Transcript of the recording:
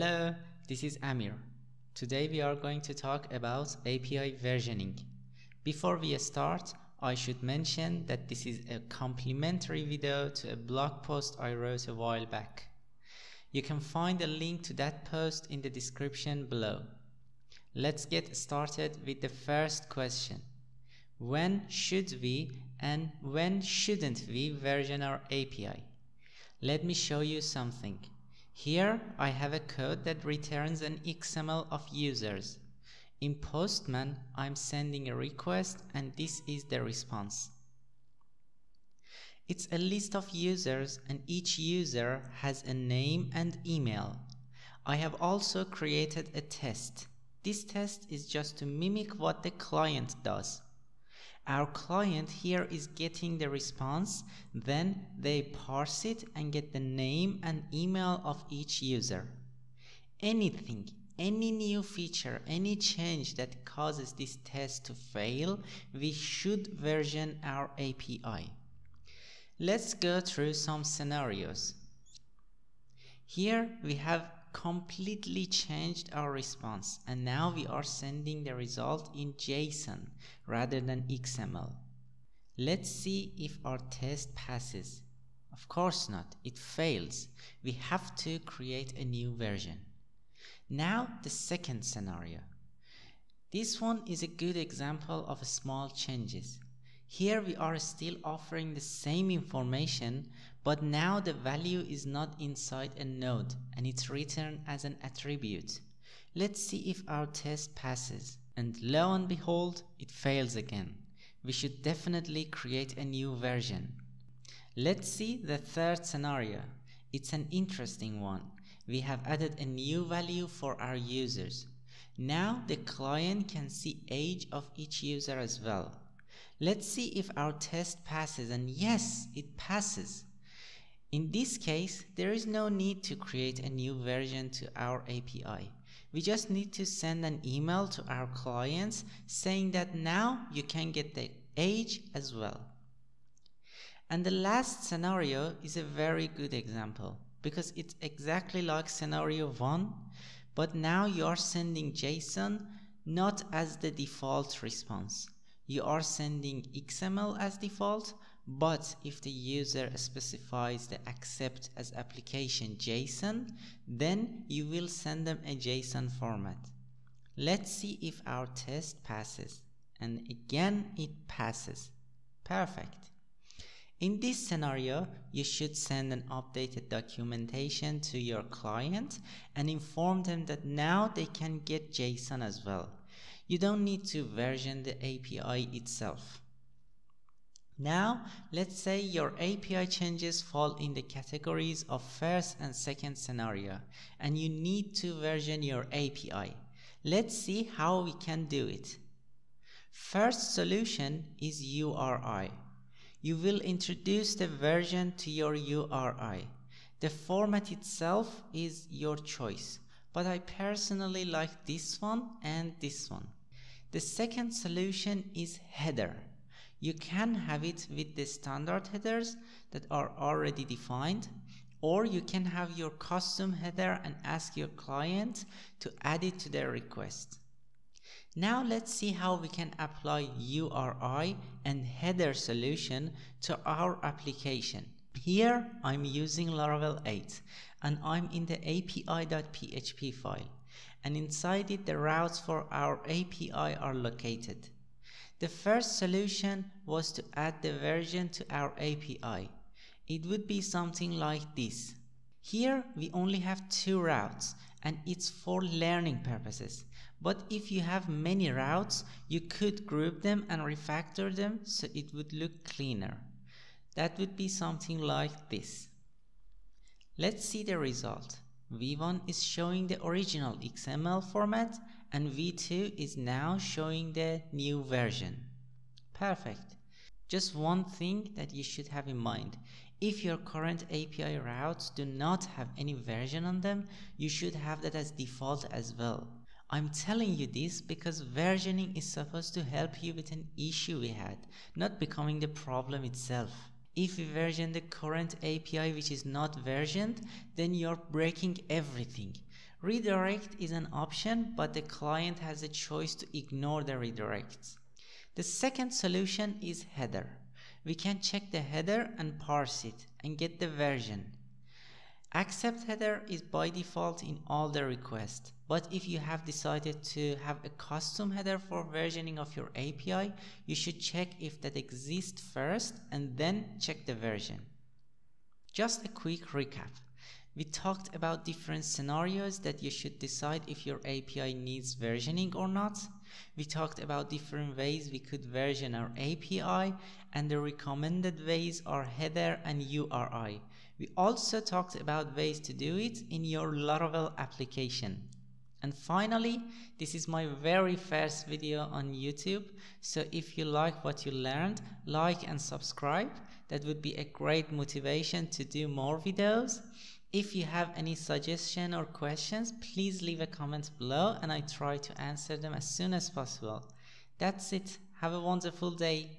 Hello, this is Amir. Today we are going to talk about API versioning. Before we start, I should mention that this is a complimentary video to a blog post I wrote a while back. You can find a link to that post in the description below. Let's get started with the first question. When should we and when shouldn't we version our API? Let me show you something. Here I have a code that returns an XML of users. In Postman, I'm sending a request and this is the response. It's a list of users and each user has a name and email. I have also created a test. This test is just to mimic what the client does. Our client here is getting the response, then they parse it and get the name and email of each user. Anything, any new feature, any change that causes this test to fail, we should version our API. Let's go through some scenarios. Here we have completely changed our response and now we are sending the result in JSON rather than XML. Let's see if our test passes. Of course not, it fails. We have to create a new version. Now the second scenario. This one is a good example of small changes. Here we are still offering the same information, but now the value is not inside a node and it's written as an attribute. Let's see if our test passes. And lo and behold, it fails again. We should definitely create a new version. Let's see the third scenario. It's an interesting one. We have added a new value for our users. Now the client can see age of each user as well. Let's see if our test passes and yes, it passes. In this case, there is no need to create a new version to our API. We just need to send an email to our clients saying that now you can get the age as well. And the last scenario is a very good example because it's exactly like scenario 1, but now you are sending JSON not as the default response you are sending XML as default, but if the user specifies the accept as application JSON, then you will send them a JSON format. Let's see if our test passes. And again, it passes. Perfect. In this scenario, you should send an updated documentation to your client and inform them that now they can get JSON as well. You don't need to version the API itself. Now, let's say your API changes fall in the categories of first and second scenario, and you need to version your API. Let's see how we can do it. First solution is URI. You will introduce the version to your URI. The format itself is your choice, but I personally like this one and this one. The second solution is header. You can have it with the standard headers that are already defined or you can have your custom header and ask your client to add it to their request. Now let's see how we can apply URI and header solution to our application. Here I'm using Laravel 8 and I'm in the api.php file and inside it the routes for our API are located. The first solution was to add the version to our API. It would be something like this. Here we only have two routes and it's for learning purposes. But if you have many routes, you could group them and refactor them so it would look cleaner. That would be something like this. Let's see the result. V1 is showing the original XML format and V2 is now showing the new version. Perfect. Just one thing that you should have in mind. If your current API routes do not have any version on them, you should have that as default as well. I'm telling you this because versioning is supposed to help you with an issue we had, not becoming the problem itself. If you version the current API which is not versioned, then you're breaking everything. Redirect is an option, but the client has a choice to ignore the redirects. The second solution is header. We can check the header and parse it and get the version. Accept header is by default in all the requests, but if you have decided to have a custom header for versioning of your API, you should check if that exists first and then check the version. Just a quick recap. We talked about different scenarios that you should decide if your API needs versioning or not. We talked about different ways we could version our API and the recommended ways are header and URI. We also talked about ways to do it in your Laravel application. And finally, this is my very first video on YouTube, so if you like what you learned, like and subscribe. That would be a great motivation to do more videos. If you have any suggestion or questions, please leave a comment below and I try to answer them as soon as possible. That's it. Have a wonderful day.